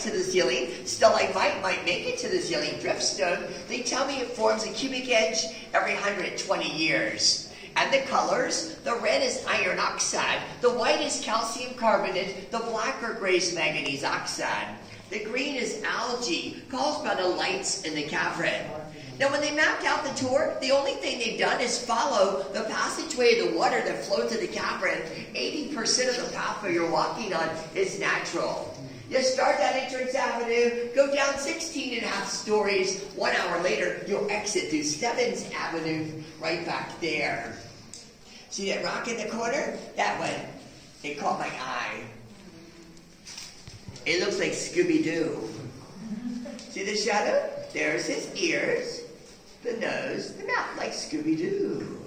to the ceiling. Stalagmite might might make it to the ceiling. Dripstone, they tell me it forms a cubic edge every 120 years. And the colors, the red is iron oxide, the white is calcium carbonate, the black or gray is manganese oxide. The green is algae caused by the lights in the cavern. Now, when they mapped out the tour, the only thing they've done is follow the passageway of the water that flowed to the cavern. 80% of the pathway you're walking on is natural. You start at Entrance Avenue, go down 16 and a half stories. One hour later, you'll exit through Stebbins Avenue right back there. See that rock in the corner? That one. It caught my eye. It looks like Scooby-Doo. See the shadow? There's his ears the nose, the mouth, like Scooby-Doo.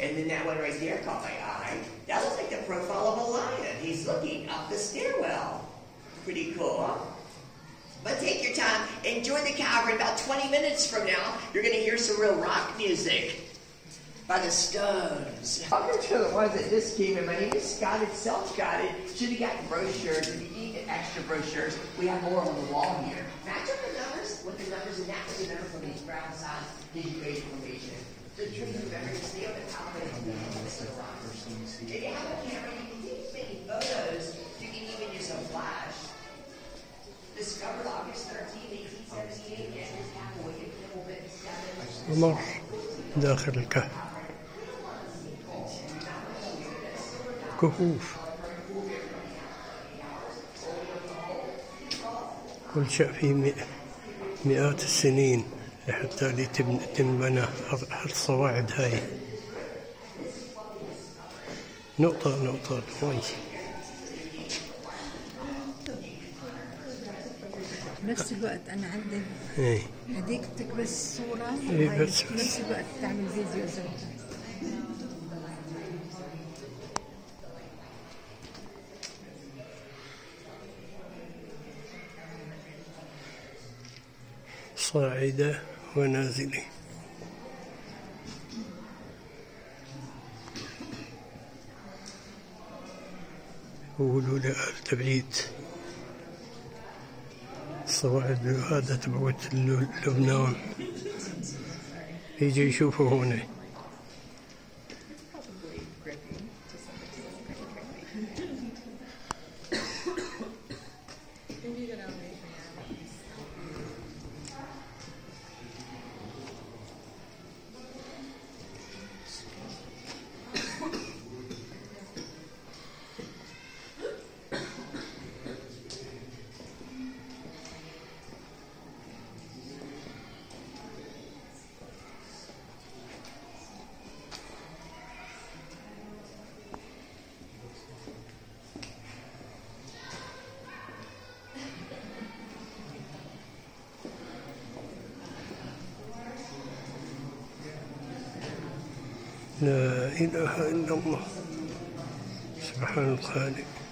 And then that one right there caught my eye. That looks like the profile of a lion. He's looking up the stairwell. Pretty cool. But take your time. Enjoy the cavern. About 20 minutes from now, you're going to hear some real rock music by the Stones. Welcome to the ones that just came in. My name is Scott. It's self-scotted. Should have gotten brochures. If you need extra brochures, we have more on the wall here. Match up the numbers with the numbers, and that was the number from these brown signs gives you great information. The truth of memory, stay on the top of it. If you have a camera, عمر داخل الكهف. كهوف. كل شيء فيه مئات السنين حتى اللي تبن- تنبنى هالصواعد هاي؟ نقطة نقطة. مي بنفس الوقت أنا عندي إيه. اديك تكبس صورة إيه بس. الوقت تعمل فيديو زوجها. صاعدة ونازلة. وقولوا لآل تبعيد الصواعد هذا تبعوت اللبنان. يجي يشوفوا هنا. لا إله إلا الله. سبحان الخالق.